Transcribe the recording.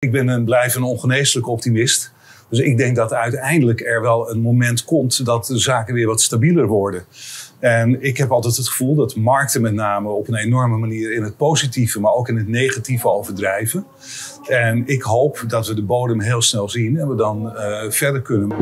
Ik ben een blijvende ongeneeslijke optimist. Dus ik denk dat uiteindelijk er wel een moment komt dat de zaken weer wat stabieler worden. En ik heb altijd het gevoel dat markten met name op een enorme manier in het positieve, maar ook in het negatieve overdrijven. En ik hoop dat we de bodem heel snel zien en we dan uh, verder kunnen.